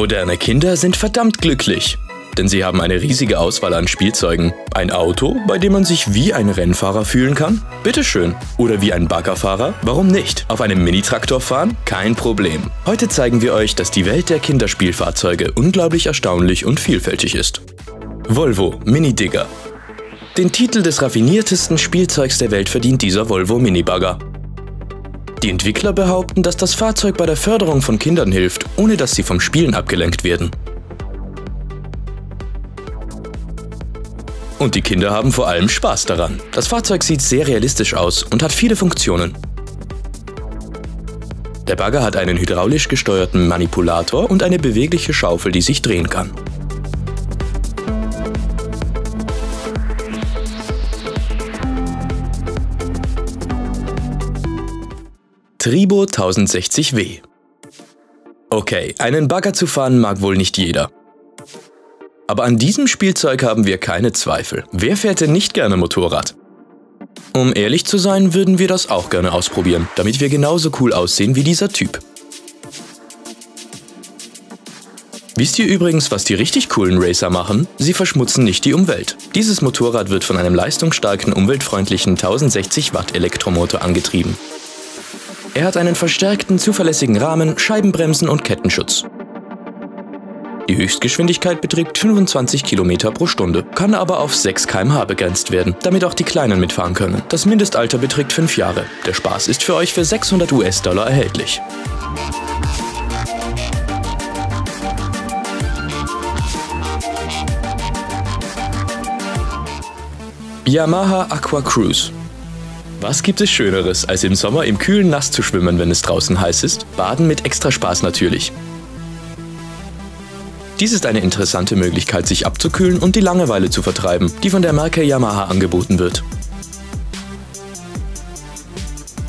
Moderne Kinder sind verdammt glücklich, denn sie haben eine riesige Auswahl an Spielzeugen. Ein Auto, bei dem man sich wie ein Rennfahrer fühlen kann? Bitteschön. Oder wie ein Baggerfahrer? Warum nicht? Auf einem Minitraktor fahren? Kein Problem. Heute zeigen wir euch, dass die Welt der Kinderspielfahrzeuge unglaublich erstaunlich und vielfältig ist. Volvo Mini Digger Den Titel des raffiniertesten Spielzeugs der Welt verdient dieser Volvo Minibagger. Die Entwickler behaupten, dass das Fahrzeug bei der Förderung von Kindern hilft, ohne dass sie vom Spielen abgelenkt werden. Und die Kinder haben vor allem Spaß daran. Das Fahrzeug sieht sehr realistisch aus und hat viele Funktionen. Der Bagger hat einen hydraulisch gesteuerten Manipulator und eine bewegliche Schaufel, die sich drehen kann. Tribo 1060W Okay, einen Bagger zu fahren mag wohl nicht jeder. Aber an diesem Spielzeug haben wir keine Zweifel. Wer fährt denn nicht gerne Motorrad? Um ehrlich zu sein, würden wir das auch gerne ausprobieren, damit wir genauso cool aussehen wie dieser Typ. Wisst ihr übrigens, was die richtig coolen Racer machen? Sie verschmutzen nicht die Umwelt. Dieses Motorrad wird von einem leistungsstarken, umweltfreundlichen 1060 Watt Elektromotor angetrieben. Er hat einen verstärkten, zuverlässigen Rahmen, Scheibenbremsen und Kettenschutz. Die Höchstgeschwindigkeit beträgt 25 km pro Stunde, kann aber auf 6 km/h begrenzt werden, damit auch die Kleinen mitfahren können. Das Mindestalter beträgt 5 Jahre. Der Spaß ist für euch für 600 US-Dollar erhältlich. Yamaha Aqua Cruise was gibt es Schöneres, als im Sommer im kühlen Nass zu schwimmen, wenn es draußen heiß ist? Baden mit extra Spaß natürlich. Dies ist eine interessante Möglichkeit, sich abzukühlen und die Langeweile zu vertreiben, die von der Marke Yamaha angeboten wird.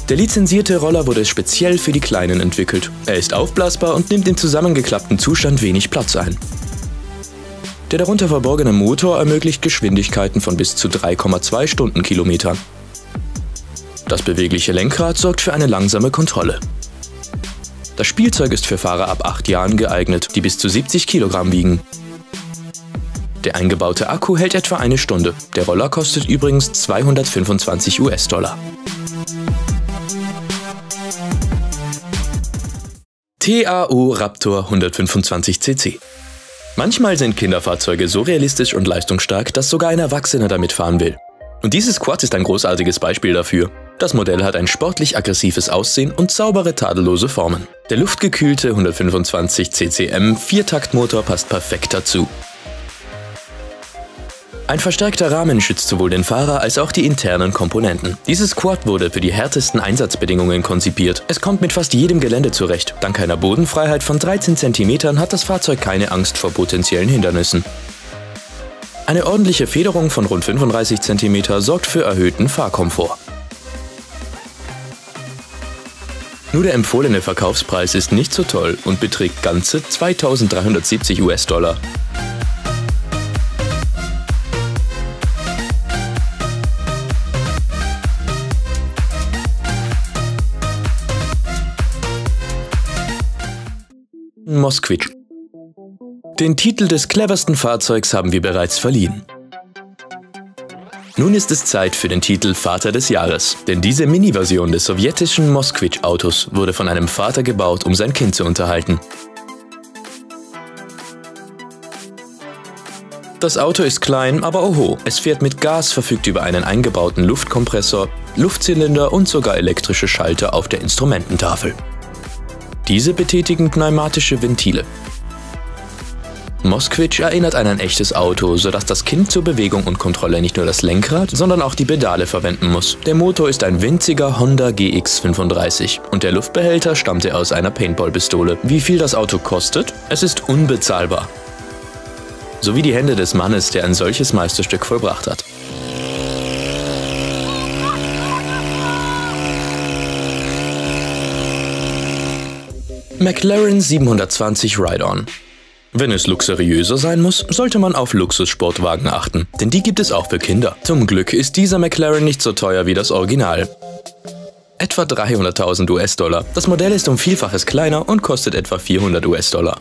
Der lizenzierte Roller wurde speziell für die Kleinen entwickelt. Er ist aufblasbar und nimmt im zusammengeklappten Zustand wenig Platz ein. Der darunter verborgene Motor ermöglicht Geschwindigkeiten von bis zu 3,2 Stundenkilometern. Das bewegliche Lenkrad sorgt für eine langsame Kontrolle. Das Spielzeug ist für Fahrer ab 8 Jahren geeignet, die bis zu 70 Kilogramm wiegen. Der eingebaute Akku hält etwa eine Stunde. Der Roller kostet übrigens 225 US-Dollar. TAO Raptor 125cc Manchmal sind Kinderfahrzeuge so realistisch und leistungsstark, dass sogar ein Erwachsener damit fahren will. Und dieses Quad ist ein großartiges Beispiel dafür. Das Modell hat ein sportlich aggressives Aussehen und saubere, tadellose Formen. Der luftgekühlte 125 CCM Viertaktmotor passt perfekt dazu. Ein verstärkter Rahmen schützt sowohl den Fahrer als auch die internen Komponenten. Dieses Quad wurde für die härtesten Einsatzbedingungen konzipiert. Es kommt mit fast jedem Gelände zurecht. Dank einer Bodenfreiheit von 13 cm hat das Fahrzeug keine Angst vor potenziellen Hindernissen. Eine ordentliche Federung von rund 35 cm sorgt für erhöhten Fahrkomfort. Nur der empfohlene Verkaufspreis ist nicht so toll und beträgt ganze 2370 US-Dollar. Mosquitsch. Den Titel des cleversten Fahrzeugs haben wir bereits verliehen. Nun ist es Zeit für den Titel Vater des Jahres, denn diese Mini-Version des sowjetischen Moskvitsch-Autos wurde von einem Vater gebaut, um sein Kind zu unterhalten. Das Auto ist klein, aber oho, es fährt mit Gas, verfügt über einen eingebauten Luftkompressor, Luftzylinder und sogar elektrische Schalter auf der Instrumententafel. Diese betätigen pneumatische Ventile. Mosquitsch erinnert an ein echtes Auto, sodass das Kind zur Bewegung und Kontrolle nicht nur das Lenkrad, sondern auch die Pedale verwenden muss. Der Motor ist ein winziger Honda GX35 und der Luftbehälter stammte aus einer Paintball-Pistole. Wie viel das Auto kostet? Es ist unbezahlbar. So wie die Hände des Mannes, der ein solches Meisterstück vollbracht hat. McLaren 720 Ride-On wenn es luxuriöser sein muss, sollte man auf Luxussportwagen achten, denn die gibt es auch für Kinder. Zum Glück ist dieser McLaren nicht so teuer wie das Original. Etwa 300.000 US-Dollar. Das Modell ist um Vielfaches kleiner und kostet etwa 400 US-Dollar.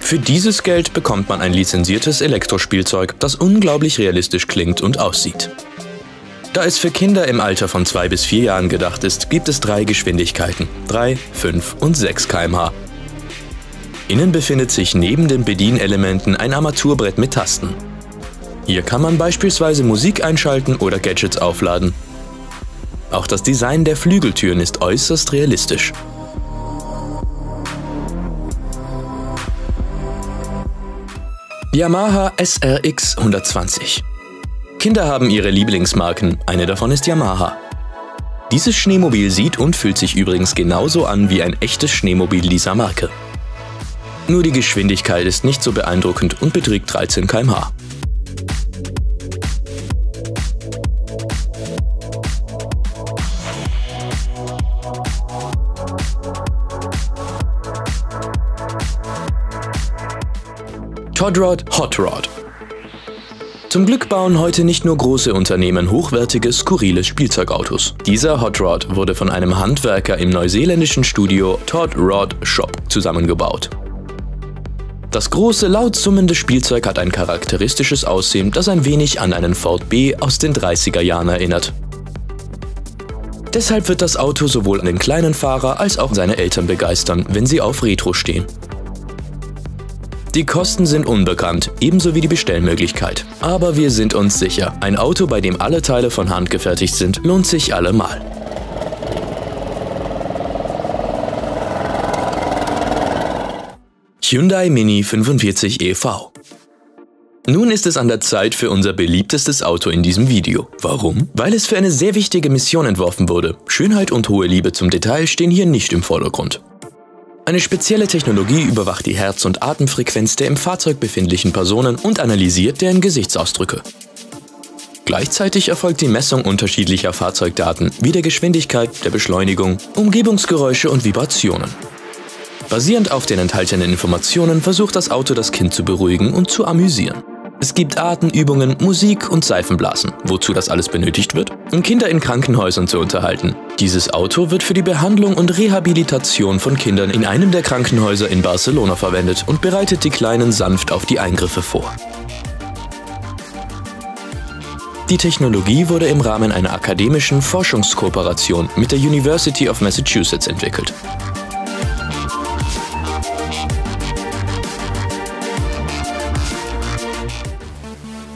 Für dieses Geld bekommt man ein lizenziertes Elektrospielzeug, das unglaublich realistisch klingt und aussieht. Da es für Kinder im Alter von 2 bis 4 Jahren gedacht ist, gibt es drei Geschwindigkeiten, 3, 5 und 6 km/h. Innen befindet sich neben den Bedienelementen ein Armaturbrett mit Tasten. Hier kann man beispielsweise Musik einschalten oder Gadgets aufladen. Auch das Design der Flügeltüren ist äußerst realistisch. Yamaha SRX 120 Kinder haben ihre Lieblingsmarken, eine davon ist Yamaha. Dieses Schneemobil sieht und fühlt sich übrigens genauso an wie ein echtes Schneemobil dieser Marke. Nur die Geschwindigkeit ist nicht so beeindruckend und beträgt 13 km/h. Todrod Hot Rod. Zum Glück bauen heute nicht nur große Unternehmen hochwertige, skurrile Spielzeugautos. Dieser Hot Rod wurde von einem Handwerker im neuseeländischen Studio Todd Rod Shop zusammengebaut. Das große, laut summende Spielzeug hat ein charakteristisches Aussehen, das ein wenig an einen Ford B aus den 30er Jahren erinnert. Deshalb wird das Auto sowohl den kleinen Fahrer als auch seine Eltern begeistern, wenn sie auf Retro stehen. Die Kosten sind unbekannt, ebenso wie die Bestellmöglichkeit. Aber wir sind uns sicher, ein Auto, bei dem alle Teile von Hand gefertigt sind, lohnt sich allemal. Hyundai Mini 45 EV nun ist es an der Zeit für unser beliebtestes Auto in diesem Video. Warum? Weil es für eine sehr wichtige Mission entworfen wurde. Schönheit und hohe Liebe zum Detail stehen hier nicht im Vordergrund. Eine spezielle Technologie überwacht die Herz- und Atemfrequenz der im Fahrzeug befindlichen Personen und analysiert deren Gesichtsausdrücke. Gleichzeitig erfolgt die Messung unterschiedlicher Fahrzeugdaten wie der Geschwindigkeit, der Beschleunigung, Umgebungsgeräusche und Vibrationen. Basierend auf den enthaltenen Informationen versucht das Auto das Kind zu beruhigen und zu amüsieren. Es gibt Atemübungen, Musik und Seifenblasen, wozu das alles benötigt wird, um Kinder in Krankenhäusern zu unterhalten. Dieses Auto wird für die Behandlung und Rehabilitation von Kindern in einem der Krankenhäuser in Barcelona verwendet und bereitet die Kleinen sanft auf die Eingriffe vor. Die Technologie wurde im Rahmen einer akademischen Forschungskooperation mit der University of Massachusetts entwickelt.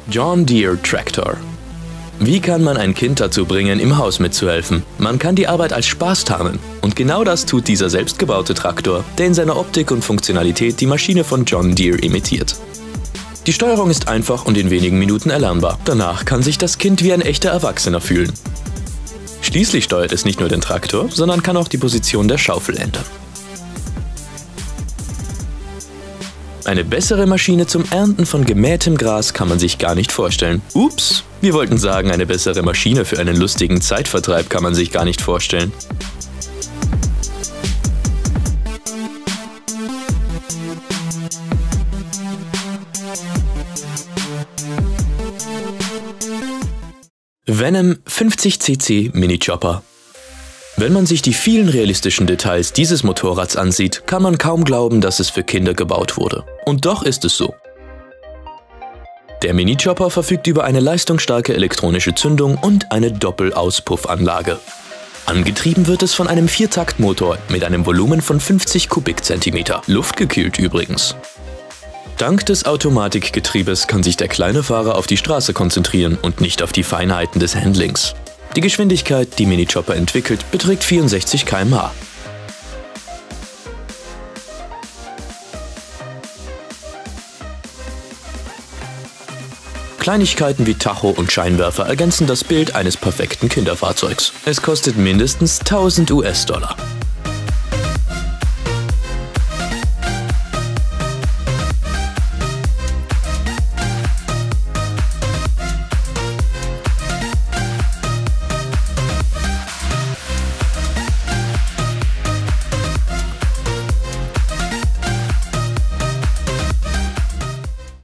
John Deere Tractor. Wie kann man ein Kind dazu bringen, im Haus mitzuhelfen? Man kann die Arbeit als Spaß tarnen. Und genau das tut dieser selbstgebaute Traktor, der in seiner Optik und Funktionalität die Maschine von John Deere imitiert. Die Steuerung ist einfach und in wenigen Minuten erlernbar. Danach kann sich das Kind wie ein echter Erwachsener fühlen. Schließlich steuert es nicht nur den Traktor, sondern kann auch die Position der Schaufel ändern. Eine bessere Maschine zum Ernten von gemähtem Gras kann man sich gar nicht vorstellen. Ups, wir wollten sagen, eine bessere Maschine für einen lustigen Zeitvertreib kann man sich gar nicht vorstellen. Venom 50cc Mini Chopper wenn man sich die vielen realistischen Details dieses Motorrads ansieht, kann man kaum glauben, dass es für Kinder gebaut wurde. Und doch ist es so. Der Mini-Chopper verfügt über eine leistungsstarke elektronische Zündung und eine Doppelauspuffanlage. Angetrieben wird es von einem Viertaktmotor mit einem Volumen von 50 Kubikzentimeter, luftgekühlt übrigens. Dank des Automatikgetriebes kann sich der kleine Fahrer auf die Straße konzentrieren und nicht auf die Feinheiten des Handlings. Die Geschwindigkeit, die Mini-Chopper entwickelt, beträgt 64 km/h. Kleinigkeiten wie Tacho und Scheinwerfer ergänzen das Bild eines perfekten Kinderfahrzeugs. Es kostet mindestens 1000 US-Dollar.